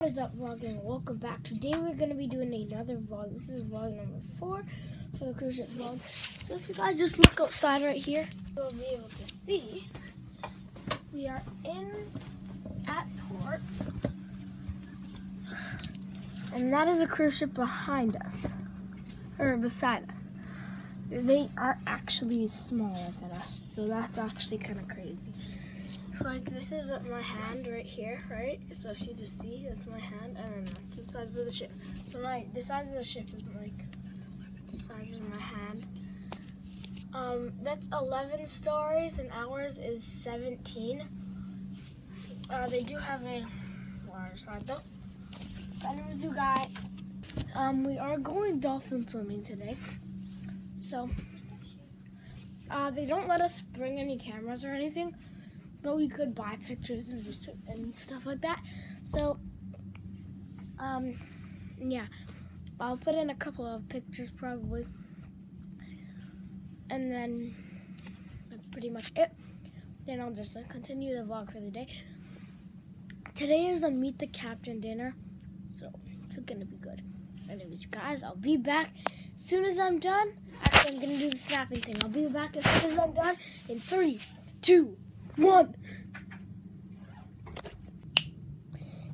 What is up vlogging? Welcome back. Today we're going to be doing another vlog. This is vlog number four for the cruise ship vlog. So if you guys just look outside right here, you'll be able to see we are in at port. And that is a cruise ship behind us, or beside us. They are actually smaller than us, so that's actually kind of crazy. Like this is my hand right here, right? So if you just see, that's my hand, and then that's the size of the ship. So my the size of the ship is like the size of my hand. Um, that's 11 stories, and ours is 17. Uh, they do have a water slide though. Anyways, you guys, um, we are going dolphin swimming today. So, uh, they don't let us bring any cameras or anything but we could buy pictures and, and stuff like that. So, um, yeah, I'll put in a couple of pictures probably, and then that's pretty much it. Then I'll just uh, continue the vlog for the day. Today is the Meet the Captain dinner, so it's gonna be good. Anyways, guys, I'll be back as soon as I'm done. Actually, I'm gonna do the snapping thing. I'll be back as soon as I'm done in three, two, one.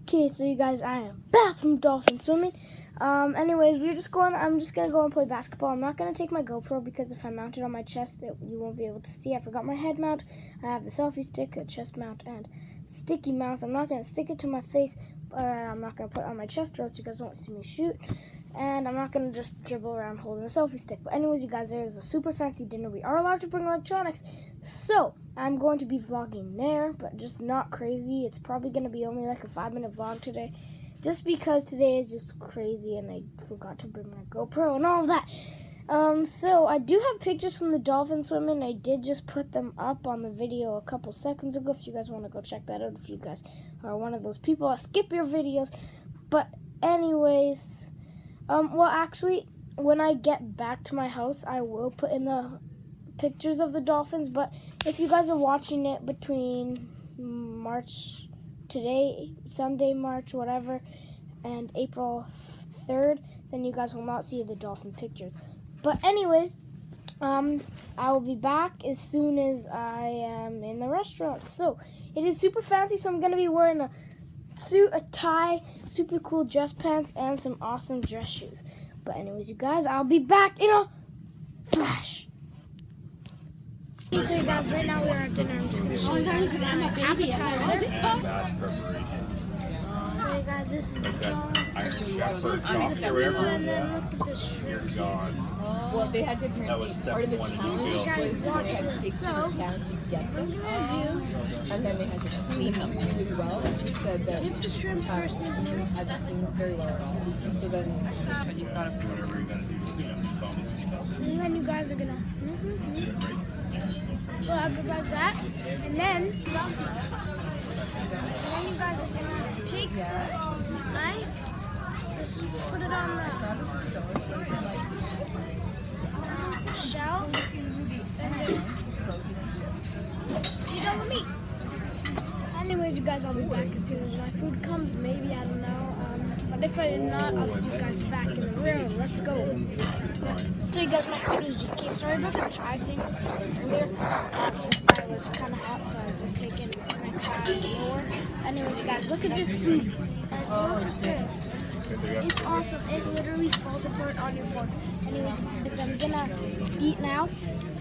Okay, so you guys, I am back from dolphin swimming. Um, anyways, we're just going, I'm just going to go and play basketball. I'm not going to take my GoPro because if I mount it on my chest, it, you won't be able to see. I forgot my head mount. I have the selfie stick, a chest mount, and sticky mounts. I'm not going to stick it to my face, or I'm not going to put it on my chest or else you guys won't see me shoot and I'm not gonna just dribble around holding a selfie stick. But anyways, you guys, there is a super fancy dinner. We are allowed to bring electronics, so I'm going to be vlogging there, but just not crazy. It's probably gonna be only like a five minute vlog today, just because today is just crazy and I forgot to bring my GoPro and all of that. Um, so I do have pictures from the dolphin swimming. I did just put them up on the video a couple seconds ago. If you guys want to go check that out, if you guys are one of those people, I'll skip your videos. But anyways. Um, well, actually, when I get back to my house, I will put in the pictures of the dolphins. But if you guys are watching it between March today, Sunday, March, whatever, and April 3rd, then you guys will not see the dolphin pictures. But anyways, um, I will be back as soon as I am in the restaurant. So it is super fancy, so I'm gonna be wearing a suit, a tie, super cool dress pants, and some awesome dress shoes. But anyways, you guys, I'll be back in a flash. Okay, so you guys, right now we are at dinner. I'm just gonna show you guys an appetizer. So you guys, this is the sauce. This is the stew, and then look at this shrimp. Well, they had to apparently part of the challenge was they had to take the sound to get them, and then they had to clean them really well. And she said that Dip the shrimp first in they hadn't cleaned very well at all. And so then And then you guys are gonna. Mm-hmm. Well, I'll be like that, and then, and then you guys are gonna take this knife, just put it on the shell, and just eat all the meat. Anyways, you guys, I'll be back as soon as my food comes. Maybe I but if I did not, I'll see you guys back in the room. Let's go. So you guys, my photos just came. Sorry about the tie thing earlier. Uh, I was kind of hot, so I was just taking my tie lower. Anyways, guys, look at this food. Look at this. It's awesome. It literally falls apart on your fork. Anyways, I'm gonna eat now.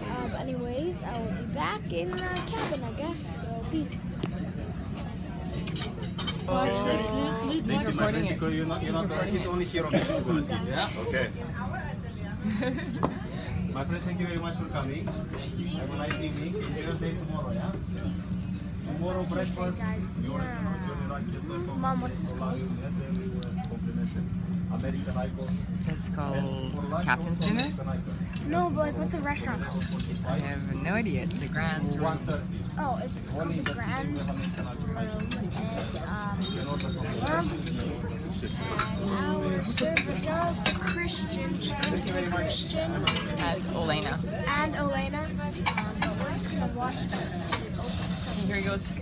Um, anyways, I will be back in the cabin, I guess. So peace. watch this. He's recording it. You're not, you're not, he's only here on the show. Yeah? Okay. My friend, thank you very much for coming. Have a nice evening. Enjoy your day tomorrow, yeah? Tomorrow breakfast. Mom, what's this called? American Icon. It's called Captain's Dinner. No, but like, what's the restaurant called? I have no idea. It's the Grand Room. Oh, it's called the Grand Room, and um, we're on the seas, and our server does Christian, Christian, At Olena. and Elena. Um, we're just gonna watch this. And here he goes.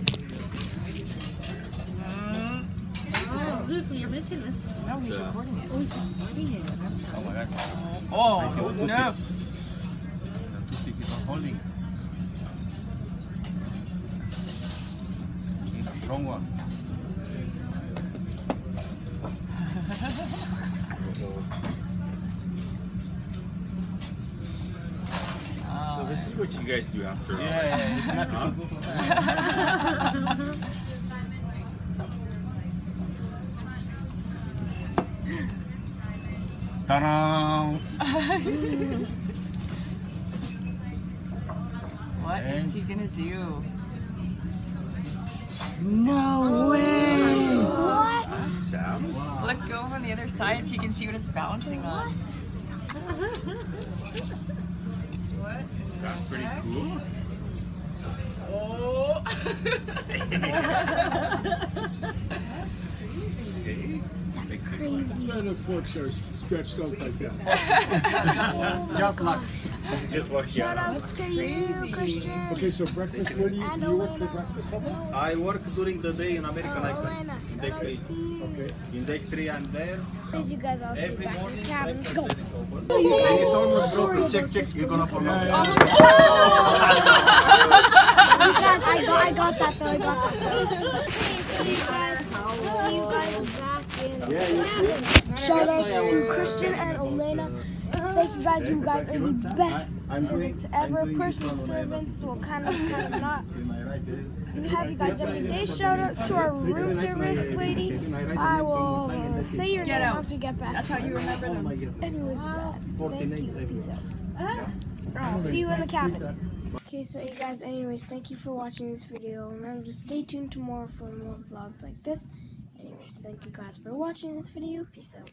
Mm. Luke, you're missing this. No, he's Yeah. recording it. Oh, he's recording it. Oh my god. Oh, no. Strong one. So this is what you guys do after. Yeah, yeah, it's not Huh? to do something. Ta-da! What is he gonna do? No way! What? Sam? Look over on the other side so you can see what it's balancing on. What? That's pretty cool. Oh! Okay. That's crazy. None of forks are stretched out like that. Just luck. Just lucky Shout out. outs to you, Christian. Okay, so breakfast, where do you, do you work for breakfast somewhere? I work during the day in American Oh, Icon. In shout deck 3. Okay. In deck 3 I'm there. Please, you guys, I'll see Every morning breakfast Go. there is open. Oh, And it's almost sorry broken. Check, check. this You're gonna fall Yeah, out. yeah. You guys, I got, I got that though. I got that though. See you guys, see you guys back in. Yeah, you see? Shout outs That's why I to Christian and about, Elena. Thank you guys. You guys are the best servants ever. Personal one on my servants. Well, kind of, kind of not. To my right there. We have you guys every day. Shout outs to our room service lady. I will say your Get name out. once we get back. That's how you remember Oh them. my god. Anyways, guys, thank you. Peace out. Ah. I'll see you in the cabin. Okay, so you guys, anyways, thank you for watching this video. Remember to stay tuned tomorrow for more vlogs like this. Anyways, thank you guys for watching this video. Peace out.